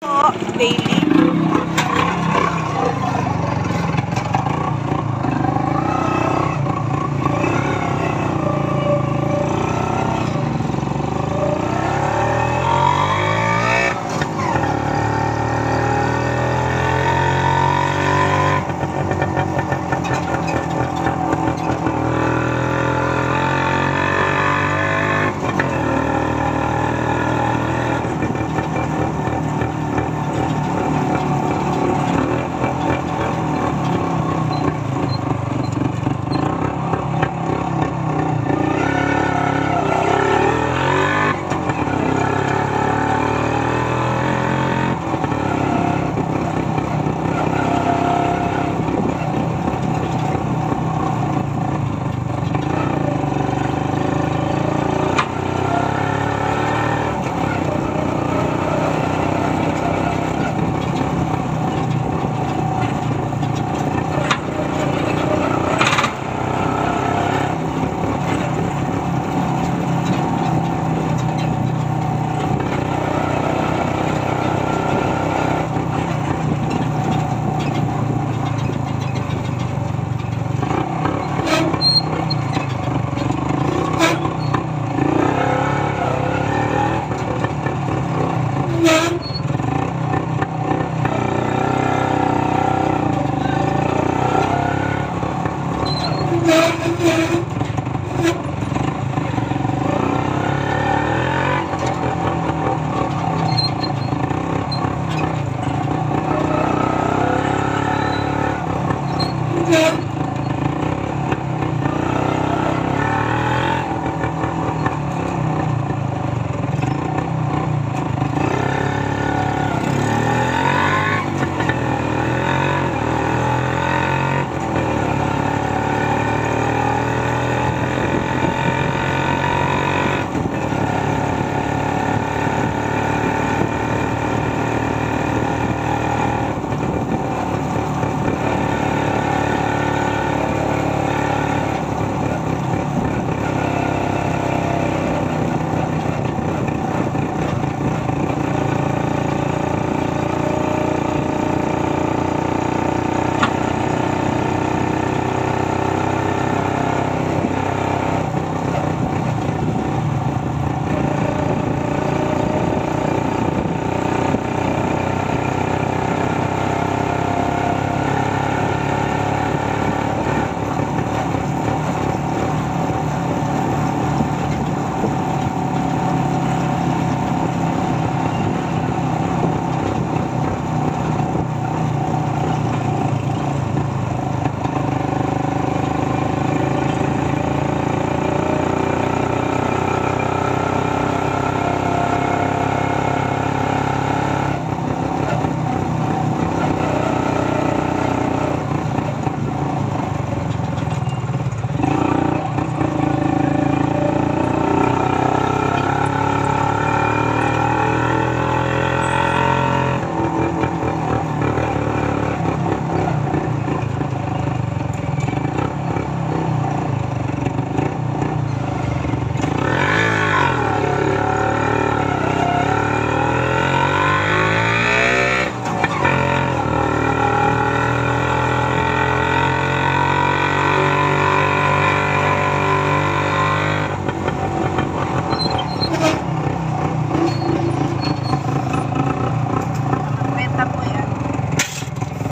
po, daily.